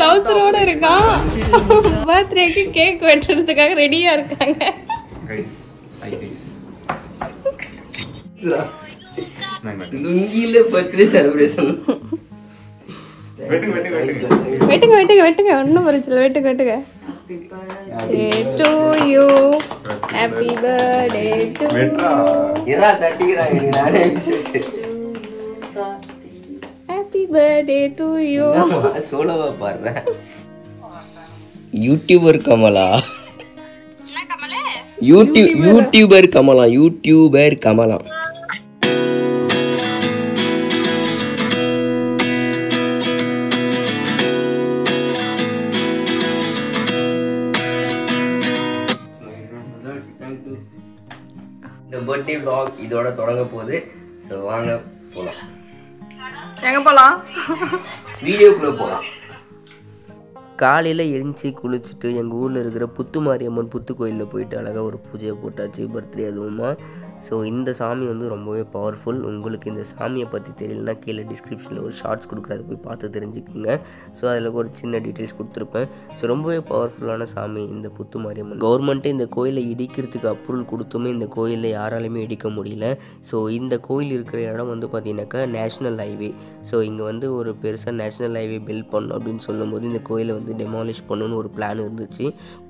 டவுசரோட இருக்கான் பர்த்டேக்கு கேக் வெட்டுறதுக்காக ரெடியா இருக்காங்க. கைஸ் ஹை கைஸ் லுங்கியில பர்த்டே செலிப்ரேஷன் வெட்டுங்க வெட்டுங்க வெட்டுங்க. வெட்டுங்க வெட்டுங்க வெட்டுங்க. ஒன்றும் பிரச்சனை வெட்டுங்க வெட்டுங்க. To you happy birthday to வெட்றா இரா தட்டிக்கிறாங்க நானே பர்த்டே டு யூ சோலவா பாடுறேன் YouTuber Kamala. YouTube YouTuber Kamala YouTuber Kamala. இந்த பர்த்டே vlog இதோட தொடங்க போகுது. ஸோ வாங்க போகலாம் எங்க போலாம்? வீடியோக்குள்ளே போகலாம் காலையில் எழுந்துச்சி குளிச்சுட்டு எங்கள் ஊரில் இருக்கிற புத்து மாரியம்மன் புத்து கோயிலில் போயிட்டு அழகாக ஒரு பூஜையை போட்டாச்சு பர்த்டே அதுவுமா. ஸோ இந்த சாமி வந்து ரொம்பவே பவர்ஃபுல் உங்களுக்கு இந்த சாமியை பற்றி தெரியலனா கீழே டிஸ்கிரிப்ஷனில் ஒரு ஷார்ட்ஸ் கொடுக்குறத போய் பார்த்து தெரிஞ்சுக்கோங்க. ஸோ அதில் ஒரு சின்ன டீட்டெயில்ஸ் கொடுத்துருப்பேன். ஸோ ரொம்பவே பவர்ஃபுல்லான சாமி இந்த புத்து மாரியம்மன். கவர்மெண்ட்டே இந்த கோயிலை இடிக்கிறதுக்கு அப்ரூவல் கொடுத்துமே இந்த கோயிலில் யாராலையுமே இடிக்க முடியல. ஸோ இந்த கோயில் இருக்கிற இடம் வந்து பார்த்தீங்கன்னாக்கா நேஷ்னல் ஹைவே ஸோ இங்கே வந்து ஒரு பெருசாக நேஷ்னல் ஹைவே பில்ட் பண்ணணும் அப்படின்னு சொல்லும்போது இந்த கோயிலை வந்து டெமாலிஷ் பண்ணணும்னு ஒரு பிளான் இருந்துச்சு.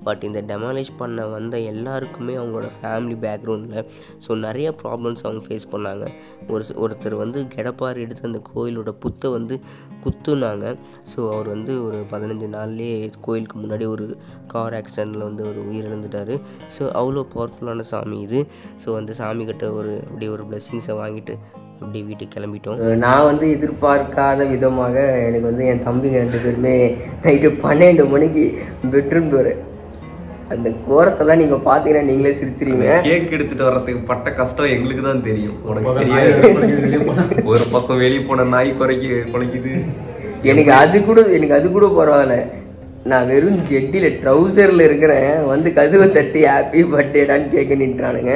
பட் இந்த டெமாலிஷ் பண்ண வந்த எல்லாருக்குமே அவங்களோட ஃபேமிலி பேக்ரவுண்டில் ஸோ நிறைய ப்ராப்ளம்ஸ் அவங்க ஃபேஸ் பண்ணாங்க. ஒரு ஒருத்தர் வந்து கெடப்பார் எடுத்து அந்த கோயிலோட புத்தை வந்து குத்துனாங்க. ஸோ அவர் வந்து ஒரு பதினஞ்சு நாள்லேயே கோயிலுக்கு முன்னாடி ஒரு கார் ஆக்சிடெண்ட்டில் வந்து ஒரு உயிரிழந்துட்டார். ஸோ அவ்வளோ பவர்ஃபுல்லான சாமி இது. ஸோ அந்த சாமி கிட்ட ஒரு அப்படியே ஒரு பிளெஸ்ஸிங்ஸை வாங்கிட்டு அப்படியே வீட்டுக்கு கிளம்பிட்டோம். நான் வந்து எதிர்பார்க்காத விதமாக எனக்கு வந்து என் தம்பிங்க ரெண்டு பேருமே நைட்டு பன்னெண்டு மணிக்கு பெட்ரூம் டோரு அந்த கோரத்தெல்லாம் நீங்கள் பார்த்தீங்கன்னா நீங்களே சிரிச்சிருவீங்க. கேக் எடுத்துட்டு வர்றதுக்கு பட்ட கஷ்டம் எங்களுக்கு தான் தெரியும். உனக்கு தெரியாது. ஒரு பக்கம் வெளியே போன நாய் குறைக்கு குலைக்குது. எனக்கு அது கூட எனக்கு அது கூட பரவாயில்ல. நான் வெறும் ஜெட்டியில் ட்ரௌசரில் இருக்கிறேன். வந்து கதவை தட்டி ஹாப்பி பர்த்டேடான்னு கேட்க நின்றானுங்க.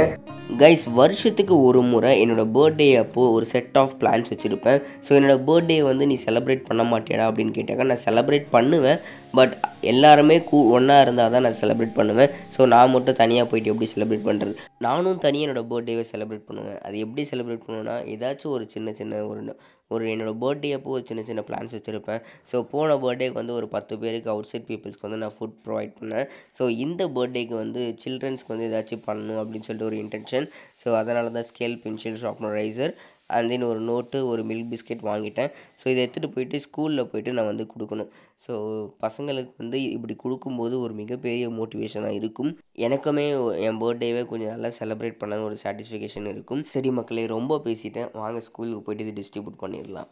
கைஸ் வருஷத்துக்கு ஒரு முறை என்னோடய பர்த்டே அப்போது ஒரு செட் ஆஃப் பிளான்ஸ் வச்சுருப்பேன். ஸோ என்னோடய பர்த்டே வந்து நீ செலப்ரேட் பண்ண மாட்டியாடா அப்படின்னு கேட்டாக்க நான் செலப்ரேட் பண்ணுவேன். பட் எல்லாருமே கூ ஒன்றா இருந்தால் தான் நான் செலப்ரேட் பண்ணுவேன். ஸோ நான் மட்டும் தனியாக போயிட்டு எப்படி செலப்ரேட் பண்ணுறது நானும் தனியாக என்னோடய பர்த்டேவை செலப்ரேட் பண்ணுவேன். அது எப்படி செலப்ரேட் பண்ணுவேன்னா ஏதாச்சும் ஒரு சின்ன சின்ன ஒரு ஒரு என்னோடய பர்த்டே அப்போ ஒரு சின்ன சின்ன பிளான்ஸ் வச்சுருப்பேன். ஸோ போன பர்த்டேக்கு வந்து ஒரு பத்து பேருக்கு அவுட் சைட் பீப்புள்ஸ்க்கு வந்து நான் ஃபுட் ப்ரொவைட் பண்ணேன். ஸோ இந்த பர்த்டேக்கு வந்து சில்ட்ரன்ஸ்க்கு வந்து ஏதாச்சும் பண்ணணும் அப்படின்னு சொல்லிட்டு ஒரு இன்டென்ஷன் ஸோ அதனால தான் ஸ்கேல் பென்சில் ஷார்ப்னரைசர் அண்ட் தென் ஒரு நோட்டு ஒரு மில்க் பிஸ்கெட் வாங்கிட்டேன். ஸோ இதை எடுத்துகிட்டு போயிட்டு ஸ்கூலில் போயிட்டு நான் வந்து கொடுக்கணும். ஸோ பசங்களுக்கு வந்து இப்படி கொடுக்கும்போது ஒரு மிகப்பெரிய மோட்டிவேஷனாக இருக்கும். எனக்குமே என் பர்த்டேவே கொஞ்சம் நல்லா செலிப்ரேட் பண்ணணும் ஒரு சாட்டிஸ்ஃபிகேஷன் இருக்கும். சரி மக்களே ரொம்ப பேசிட்டேன். வாங்க ஸ்கூலுக்கு போயிட்டு இது டிஸ்ட்ரிபியூட் பண்ணிடலாம்.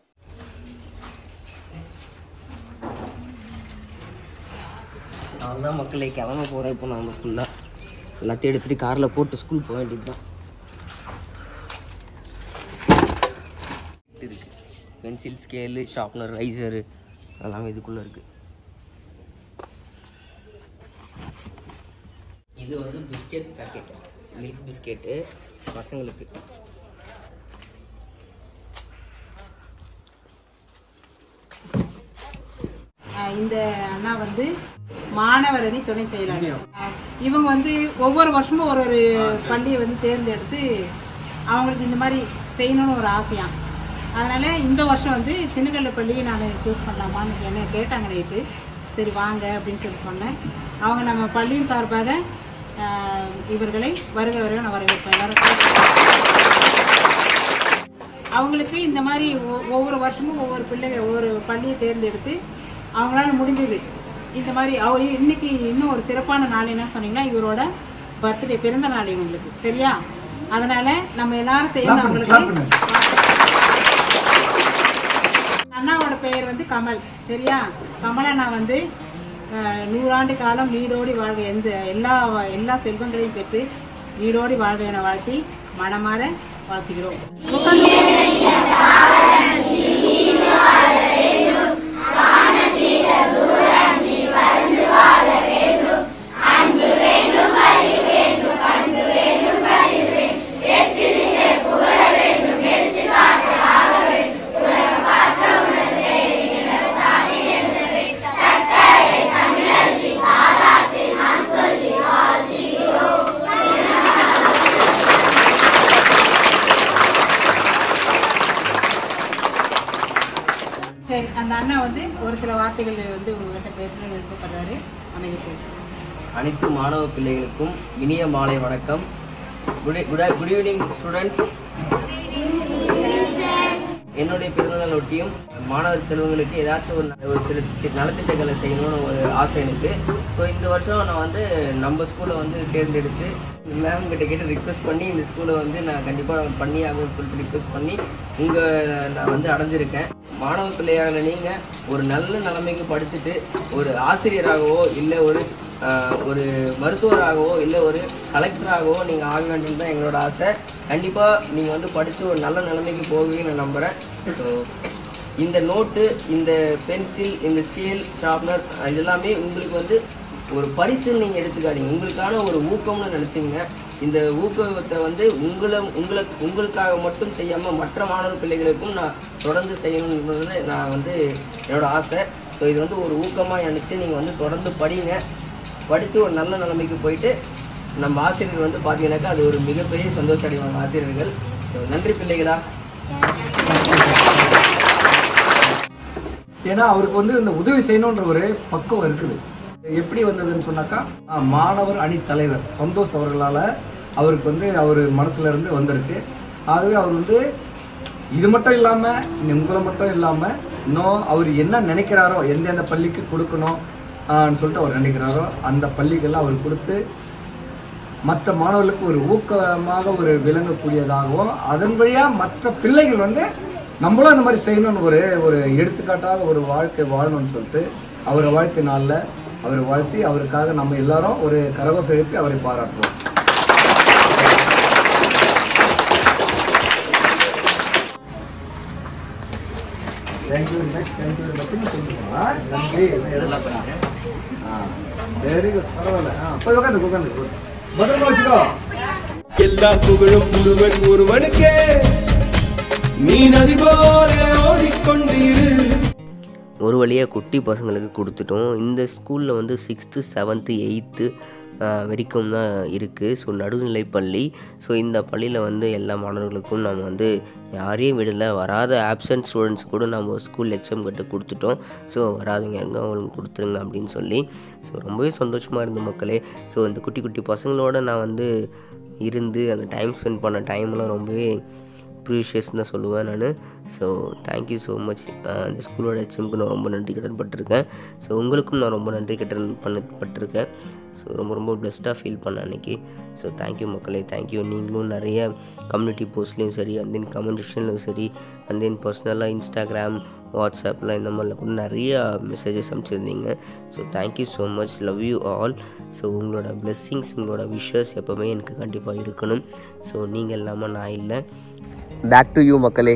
நான் தான் மக்களை கிளம்ப போகிறேன் இப்போ நான் ஃபுல்லாக எல்லாத்தையும் எடுத்துகிட்டு காரில் போட்டு ஸ்கூல் போக வேண்டியது தான் பென்சில் ஸ்கேலு ஷார்ப்னர் ரைசரு அதெல்லாம் இதுக்குள்ளே இருக்குது இது வந்து பிஸ்கெட் பேக்கெட் மில்க் பிஸ்கெட்டு பசங்களுக்கு. இந்த அண்ணா வந்து மாணவர் அணி துணை செயலாளர் இவங்க வந்து ஒவ்வொரு வருஷமும் ஒரு ஒரு பள்ளியை வந்து தேர்ந்தெடுத்து அவங்களுக்கு இந்த மாதிரி செய்யணும்னு ஒரு ஆசையாம். அதனால இந்த வருஷம் வந்து சின்னக்கல்ல பள்ளியை நான் சூஸ் பண்ணலாமான்னு என்ன கேட்டாங்க நைட்டு சரி வாங்க அப்படின்னு சொல்லி சொன்னேன். அவங்க நம்ம பள்ளியின் சார்பாக இவர்களை வருக வருக நான் வரவேற்பேன். அவங்களுக்கு இந்த மாதிரி ஒவ்வொரு வருஷமும் ஒவ்வொரு பிள்ளைகள் ஒவ்வொரு பள்ளியை தேர்ந்தெடுத்து அவங்களால முடிஞ்சது. இந்த மாதிரி அவர் இன்னைக்கு இன்னும் ஒரு சிறப்பான நாள் என்ன சொன்னீங்கன்னா இவரோட பர்த்டே பிறந்த நாள் இவங்களுக்கு. சரியா? அதனால நம்ம எல்லாரும் சேர்ந்து அவங்களுக்கு பெயர் வந்து கமல். சரியா? கமலை நான் வந்து நூறாண்டு காலம் நீடோடி வாழ்க எந்த எல்லா எல்லா செல்வங்களையும் பெற்று நீடோடி வாழ்க என வாழ்த்தி மனமாற வாழ்த்துகிறோம். ஒரு சில வார்த்தைகள் வந்து உங்கள்கிட்ட பேசணும்னு விருப்பப்படுறாரு. அமைதிக்கு அனைத்து மாணவ பிள்ளைகளுக்கும் இனிய மாலை வணக்கம். Good good evening students. என்னுடைய பிறந்தநாள் ஒட்டியும் மாணவர் செல்வங்களுக்கு ஏதாச்சும் ஒரு ஒரு சில நலத்திட்டங்களை செய்யணும்னு ஒரு ஆசை எனக்கு. ஸோ இந்த வருஷம் நான் வந்து நம்ம ஸ்கூலை வந்து தேர்ந்தெடுத்து மேம் கிட்ட கேட்டு ரிக்வெஸ்ட் பண்ணி இந்த ஸ்கூலை வந்து நான் கண்டிப்பாக பண்ணி ஆகும்னு சொல்லிட்டு ரிக்வெஸ்ட் பண்ணி உங்கள் நான் வந்து அடைஞ்சிருக்கேன். மாணவ பிள்ளையான நீங்கள் ஒரு நல்ல நிலைமைக்கு படிச்சுட்டு ஒரு ஆசிரியராகவோ இல்லை ஒரு ஒரு மருத்துவராகவோ இல்லை ஒரு கலெக்டராகவோ நீங்கள் ஆக வேண்டும் தான் எங்களோட ஆசை. கண்டிப்பாக நீங்கள் வந்து படித்து ஒரு நல்ல நிலைமைக்கு போவீங்கன்னு நான் நம்புகிறேன் ஸோ இந்த நோட்டு இந்த பென்சில் இந்த ஸ்கேல் ஷார்ப்னர் இது எல்லாமே உங்களுக்கு வந்து ஒரு பரிசுன்னு நீங்கள் எடுத்துக்காதீங்க. உங்களுக்கான ஒரு ஊக்கம்னு நினச்சிங்க இந்த ஊக்கத்தை வந்து உங்களை உங்களை உங்களுக்காக மட்டும் செய்யாமல் மற்ற மாணவர் பிள்ளைகளுக்கும் நான் தொடர்ந்து செய்யணுன்றது நான் வந்து என்னோடய ஆசை. ஸோ இது வந்து ஒரு ஊக்கமாக நினச்சி நீங்கள் வந்து தொடர்ந்து படிங்க. படித்து ஒரு நல்ல நிலைமைக்கு போயிட்டு நம்ம ஆசிரியர் வந்து பார்த்தீங்கன்னாக்கா அது ஒரு மிகப்பெரிய சந்தோஷம் அடைவாங்க ஆசிரியர்கள். நன்றி பிள்ளைகளா. ஏன்னா அவருக்கு வந்து இந்த உதவி செய்யணுன்ற ஒரு பக்குவம் இருக்குது. எப்படி வந்ததுன்னு சொன்னாக்கா மாணவர் அணி தலைவர் சந்தோஷ் அவர்களால் அவருக்கு வந்து அவர் மனசுல இருந்து வந்திருக்கு. ஆகவே அவர் வந்து இது மட்டும் இல்லாமல் உங்களை மட்டும் இல்லாமல் இன்னும் அவர் என்ன நினைக்கிறாரோ எந்தெந்த பள்ளிக்கு கொடுக்கணும் சொல்லிட்டு அவர் நினைக்கிறாரோ அந்த பள்ளிகள்லாம் அவர் கொடுத்து மற்ற மாணவர்களுக்கு ஒரு ஊக்கமாக ஒரு விளங்கக்கூடியதாகவும் அதன் வழியாக மற்ற பிள்ளைகள் வந்து நம்மளும் அந்த மாதிரி செய்யணும்னு ஒரு ஒரு எடுத்துக்காட்டாக ஒரு வாழ்க்கை வாழணும்னு சொல்லிட்டு அவரை வாழ்த்தி நாளில் அவரை வாழ்த்தி அவருக்காக நம்ம எல்லாரும் ஒரு கரகோசம் எழுப்பி அவரை பாராட்டுவோம். தேங்க்யூ தேங்க்யூ நன்றி. வெரி குட் பரவாயில்ல. ஆ போய் உட்காந்து உட்காந்து பத்திரமா வச்சுக்கோ. எல்லா புகழும் ஒருவன் ஒருவனுக்கே. நீ நதி போல ஓடிக்கொண்டிரு ஒரு வழியாக குட்டி பசங்களுக்கு கொடுத்துட்டோம். இந்த ஸ்கூலில் வந்து சிக்ஸ்த்து செவன்த்து எயித்து வரைக்கும் தான் இருக்குது ஸோ நடுநிலை பள்ளி. ஸோ இந்த பள்ளியில் வந்து எல்லா மாணவர்களுக்கும் நம்ம வந்து யாரையும் விடலை. வராத ஆப்சன்ட் ஸ்டூடெண்ட்ஸ் கூட நம்ம ஸ்கூல் எக்ஸாம் கட்டு கொடுத்துட்டோம். ஸோ வராதவங்க எங்கே அவங்களுக்கு கொடுத்துருங்க அப்படின்னு சொல்லி. ஸோ ரொம்பவே சந்தோஷமாக இருந்த மக்களே. ஸோ இந்த குட்டி குட்டி பசங்களோட நான் வந்து இருந்து அந்த டைம் ஸ்பெண்ட் பண்ண டைம்லாம் ரொம்பவே ப்ரீஷியஸ் தான் சொல்லுவேன் நான். ஸோ தேங்க்யூ ஸோ மச் இந்த ஸ்கூலோட ஹெச்எம்க்கு நான் ரொம்ப நன்றி கடன் பட்டிருக்கேன். ஸோ உங்களுக்கும் நான் ரொம்ப நன்றி கடன் பண்ண பட்டிருக்கேன். ஸோ ரொம்ப ரொம்ப பெஸ்ட்டாக ஃபீல் பண்ணேன் அன்றைக்கி ஸோ தேங்க்யூ மக்களே தேங்க்யூ நீங்களும் நிறைய கம்யூனிட்டி போஸ்ட்லேயும் சரி அண்ட் தென் கமெண்ட் செக்ஷன்லையும் சரி அண்ட் தென் பர்சனலாக இன்ஸ்டாகிராம் வாட்ஸ்அப்பில் இந்த மாதிரிலாம் கூட நிறையா messages அனுப்பிச்சிருந்தீங்க. So thank you so much love you all so உங்களோட பிளெஸ்ஸிங்ஸ் உங்களோட விஷஸ் எப்போவுமே எனக்கு கண்டிப்பாக இருக்கணும். ஸோ நீங்கள் இல்லாமல் நான் இல்லை. பேக் டு யூ மக்களே.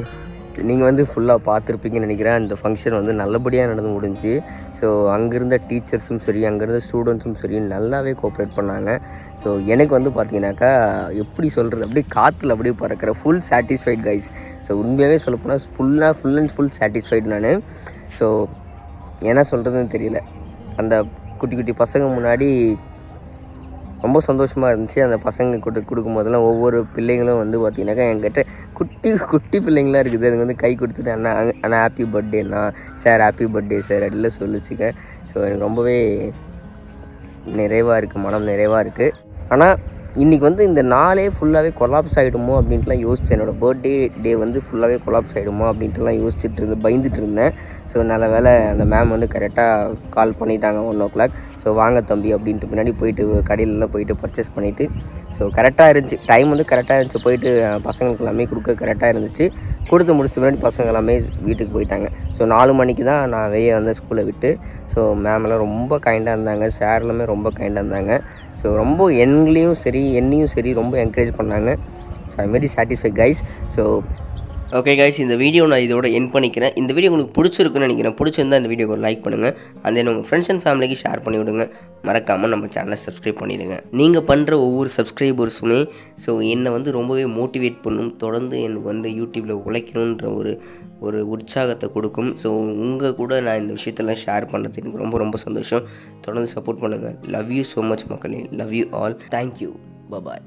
நீங்கள் வந்து ஃபுல்லாக பார்த்துருப்பீங்கன்னு நினைக்கிறேன். அந்த ஃபங்க்ஷன் வந்து நல்லபடியாக நடந்து முடிஞ்சு ஸோ அங்கேருந்த டீச்சர்ஸும் சரி அங்கேருந்த ஸ்டூடெண்ட்ஸும் சரி நல்லாவே கோஆப்ரேட் பண்ணாங்க. ஸோ எனக்கு வந்து பார்த்தீங்கன்னாக்கா எப்படி சொல்கிறது அப்படியே காற்றுல அப்படியே பறக்கிற ஃபுல் சாட்டிஸ்ஃபைட் கைஸ் ஸோ உண்மையாகவே சொல்லப்போனால் ஃபுல்லாக ஃபுல் அண்ட் ஃபுல் சாட்டிஸ்ஃபைட் நான். ஸோ என்ன சொல்கிறதுன்னு தெரியல. அந்த குட்டி குட்டி பசங்க முன்னாடி ரொம்ப சந்தோஷமாக இருந்துச்சு. அந்த பசங்க கொடு கொடுக்கும் போதெல்லாம் ஒவ்வொரு பிள்ளைங்களும் வந்து பார்த்திங்கனாக்கா என்கிட்ட குட்டி குட்டி பிள்ளைங்களாம் இருக்குது. அதுங்க வந்து கை கொடுத்துட்டு அண்ணா அண்ணா ஹாப்பி பர்த்டேண்ணா சார் ஹாப்பி பர்த்டே சார் அப்படிலாம் சொல்லிச்சுங்க. ஸோ எனக்கு ரொம்பவே நிறைவாக இருக்குது மனம் நிறைவாக இருக்குது ஆனால் இன்றைக்கி வந்து இந்த நாளே ஃபுல்லாகவே கொலாப்ஸ் ஆகிடுமோ அப்படின்ட்டுலாம் யோசித்தேன் என்னோடய பர்த்டே டே வந்து ஃபுல்லாகவே கொலாப்ஸ் ஆகிடுமோ அப்படின்ட்டுலாம் யோசிச்சுட்டு இருந்து பயந்துட்டு இருந்தேன். ஸோ நல்ல வேளை அந்த மேம் வந்து கரெக்டாக கால் பண்ணிட்டாங்க ஒன் ஓ கிளாக் ஸோ வாங்க தம்பி அப்படின்ட்டு பின்னாடி போயிட்டு கடையிலலாம் போயிட்டு பர்ச்சேஸ் பண்ணிவிட்டு ஸோ கரெக்டாக இருந்துச்சு. டைம் வந்து கரெக்டாக இருந்துச்சு. போயிட்டு பசங்களுக்கு எல்லாமே கொடுக்க கரெக்டாக இருந்துச்சு. கொடுத்து முடிச்ச முன்னாடி பசங்க எல்லாமே வீட்டுக்கு போயிட்டாங்க. ஸோ நாலு மணிக்கு தான் நான் வெளியே வந்தேன் ஸ்கூலை விட்டு ஸோ மேம்லாம் ரொம்ப கைண்டாக இருந்தாங்க. சார் எல்லாமே ரொம்ப கைண்டாக இருந்தாங்க. ஸோ ரொம்ப எங்களையும் சரி என்னையும் சரி ரொம்ப என்கரேஜ் பண்ணாங்க. So I very satisfy guys so okay guys இந்த வீடியோ நான் இதோட என் பண்ணிக்கிறேன். இந்த வீடியோ உங்களுக்கு பிடிச்சிருக்குன்னு நினைக்கிறேன். பிடிச்சிருந்தா இந்த வீடியோக்கு ஒரு லைக் பண்ணுங்கள் அந்த then உங்கள் ஃப்ரெண்ட்ஸ் அண்ட் ஃபேமிலிக்கு ஷேர் பண்ணி விடுங்க. மறக்காமல் நம்ம சேனலை சப்ஸ்கிரைப் பண்ணிவிடுங்க நீங்கள் பண்ணுற ஒவ்வொரு சப்ஸ்கிரைபர்ஸுமே ஸோ என்னை வந்து ரொம்பவே மோட்டிவேட் பண்ணும் தொடர்ந்து எனக்கு வந்து யூடியூப்பில் உழைக்கணுன்ற ஒரு ஒரு உற்சாகத்தை கொடுக்கும். ஸோ உங்கள் கூட நான் இந்த விஷயத்தெல்லாம் ஷேர் பண்ணுறது எனக்கு ரொம்ப ரொம்ப சந்தோஷம். தொடர்ந்து சப்போர்ட் பண்ணுங்கள் லவ் யூ ஸோ மச் மக்களே. Love you all thank you bye bye